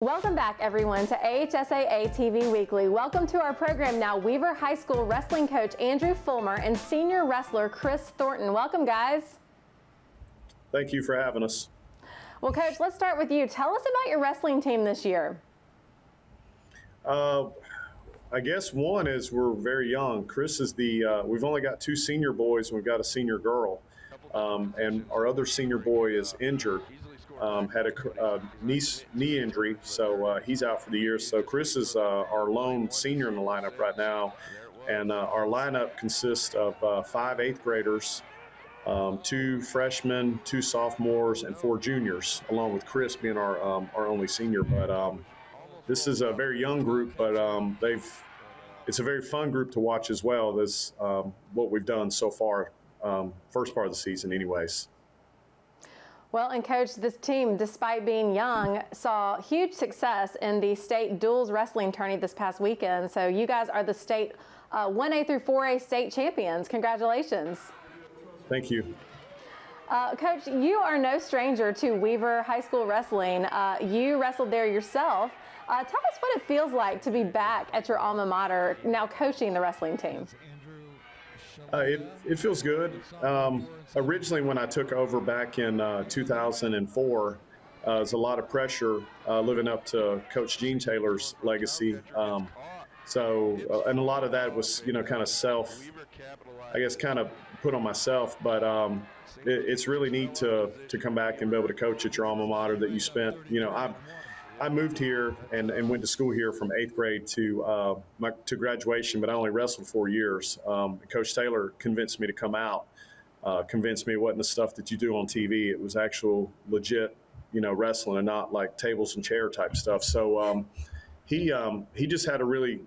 Welcome back, everyone, to AHSAA TV Weekly. Welcome to our program now. Weaver High School wrestling coach Andrew Fulmer and senior wrestler Chris Thornton. Welcome, guys. Thank you for having us. Well, coach, let's start with you. Tell us about your wrestling team this year. Uh, I guess one is we're very young. Chris is the, uh, we've only got two senior boys and we've got a senior girl. Um, and our other senior boy is injured um, had a uh, knee, knee injury, so uh, he's out for the year. So Chris is uh, our lone senior in the lineup right now, and uh, our lineup consists of uh, five eighth graders, um, two freshmen, two sophomores, and four juniors, along with Chris being our um, our only senior. But um, this is a very young group, but um, they've it's a very fun group to watch as well. That's um, what we've done so far, first part of the season, anyways. Well, and coach, this team, despite being young, saw huge success in the state duals wrestling tourney this past weekend. So you guys are the state uh, 1A through 4A state champions. Congratulations. Thank you. Uh, Coach, you are no stranger to Weaver High School Wrestling. Uh, you wrestled there yourself. Uh, tell us what it feels like to be back at your alma mater, now coaching the wrestling team. Uh, it, it feels good. Um, originally, when I took over back in uh, 2004, uh, was a lot of pressure uh, living up to Coach Gene Taylor's legacy. Um, so, uh, and a lot of that was, you know, kind of self, I guess, kind of put on myself. But um, it, it's really neat to to come back and be able to coach at your alma mater that you spent, you know, I I moved here and, and went to school here from eighth grade to uh, my, to graduation, but I only wrestled four years. Um, Coach Taylor convinced me to come out. Uh, convinced me it wasn't the stuff that you do on TV. It was actual legit, you know, wrestling and not like tables and chair type stuff. So um, he um, he just had a really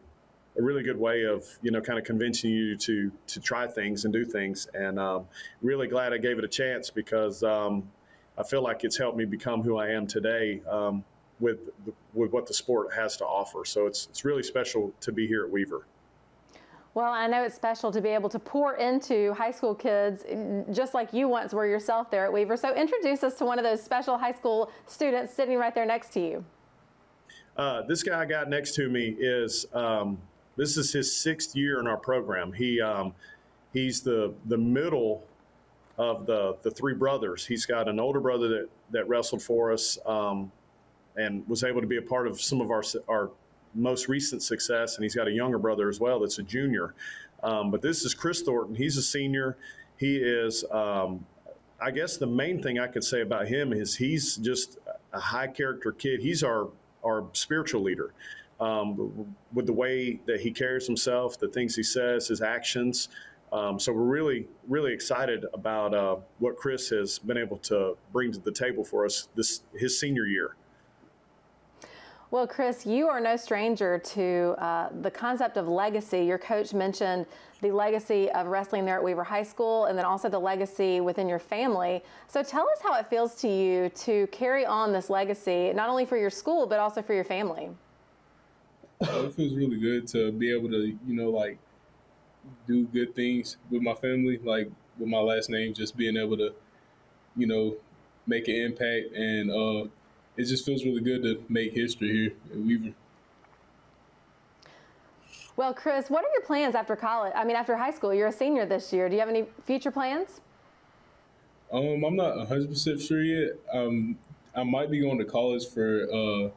a really good way of you know kind of convincing you to to try things and do things. And um, really glad I gave it a chance because um, I feel like it's helped me become who I am today. Um, with the, with what the sport has to offer. So it's it's really special to be here at Weaver. Well, I know it's special to be able to pour into high school kids just like you once were yourself there at Weaver. So introduce us to one of those special high school students sitting right there next to you. Uh, this guy I got next to me is um, this is his sixth year in our program. He um, he's the the middle of the the three brothers. He's got an older brother that that wrestled for us. Um, and was able to be a part of some of our our most recent success. And he's got a younger brother as well that's a junior. Um, but this is Chris Thornton. He's a senior. He is. Um, I guess the main thing I could say about him is he's just a high character kid. He's our our spiritual leader. Um, with the way that he carries himself, the things he says, his actions. Um, so we're really, really excited about uh, what Chris has been able to bring to the table for us this his senior year. Well, Chris, you are no stranger to uh, the concept of legacy. Your coach mentioned the legacy of wrestling there at Weaver High School and then also the legacy within your family. So tell us how it feels to you to carry on this legacy, not only for your school, but also for your family. Uh, it feels really good to be able to, you know, like do good things with my family, like with my last name, just being able to, you know, make an impact and, uh, it just feels really good to make history here at Weaver. Well, Chris, what are your plans after college? I mean, after high school, you're a senior this year. Do you have any future plans? Um, I'm not 100 percent sure yet. Um, I might be going to college for uh,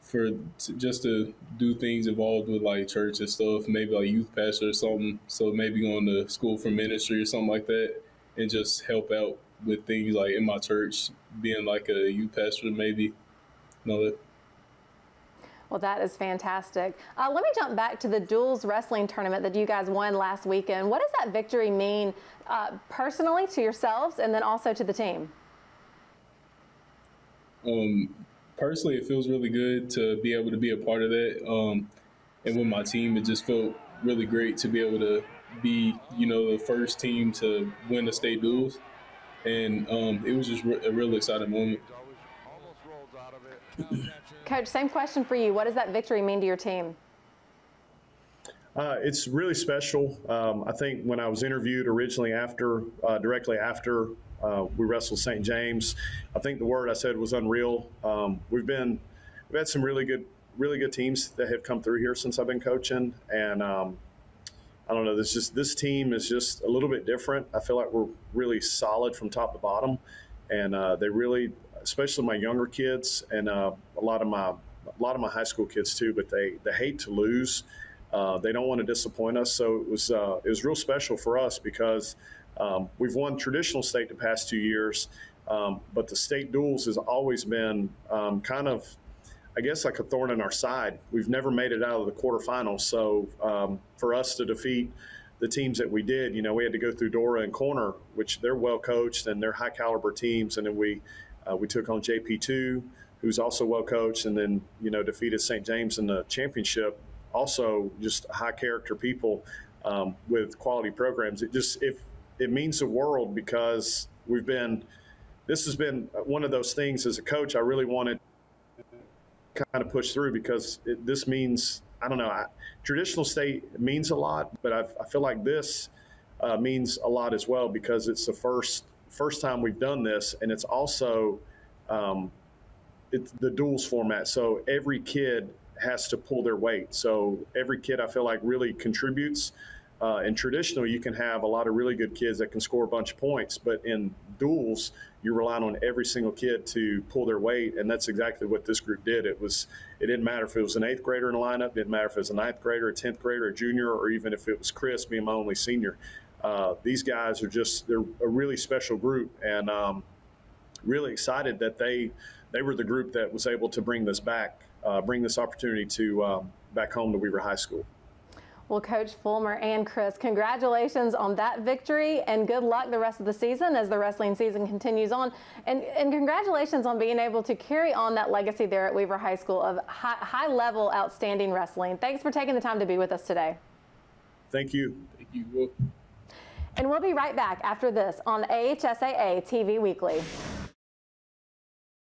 for t- just to do things involved with like church and stuff, maybe like youth pastor or something. So maybe going to school for ministry or something like that, and just help out with things like in my church, being like a youth pastor, maybe. Know that. Well, that is fantastic. Uh, let me jump back to the duals wrestling tournament that you guys won last weekend. What does that victory mean uh, personally to yourselves and then also to the team? Um, personally, it feels really good to be able to be a part of that. Um, and with my team, it just felt really great to be able to be, you know, the first team to win the state duals and um, it was just re- a real exciting moment. Coach, same question for you. What does that victory mean to your team? Uh, it's really special. Um, I think when I was interviewed originally after, uh, directly after uh, we wrestled St. James, I think the word I said was unreal. Um, we've been we've had some really good, really good teams that have come through here since I've been coaching, and um, I don't know. This just this team is just a little bit different. I feel like we're really solid from top to bottom, and uh, they really, especially my younger kids and uh, a lot of my a lot of my high school kids too. But they they hate to lose. Uh, they don't want to disappoint us. So it was uh, it was real special for us because um, we've won traditional state the past two years, um, but the state duals has always been um, kind of, I guess, like a thorn in our side. We've never made it out of the quarterfinals. So um, for us to defeat the teams that we did, you know, we had to go through Dora and Corner, which they're well coached and they're high caliber teams, and then we uh, we took on JP two, who's also well coached, and then you know defeated St. James in the championship also just high character people um, with quality programs. It just if it means the world because we've been. This has been one of those things as a coach. I really wanted kind of push through because it, this means I don't know. I, traditional state means a lot, but I, I feel like this uh, means a lot as well because it's the first first time we've done this, and it's also um, it's the duals format. So every kid has to pull their weight. So every kid I feel like really contributes. Uh, in traditional, you can have a lot of really good kids that can score a bunch of points, but in duals, you're relying on every single kid to pull their weight, and that's exactly what this group did. It was it didn't matter if it was an eighth grader in the lineup, it didn't matter if it was a ninth grader, a tenth grader, a junior, or even if it was Chris being my only senior. Uh, these guys are just they're a really special group, and um, really excited that they they were the group that was able to bring this back uh, bring this opportunity to um, back home to Weaver High School. Well, Coach Fulmer and Chris, congratulations on that victory and good luck the rest of the season as the wrestling season continues on. And, and congratulations on being able to carry on that legacy there at Weaver High School of high, high level, outstanding wrestling. Thanks for taking the time to be with us today. Thank you. Thank you. And we'll be right back after this on AHSAA TV Weekly.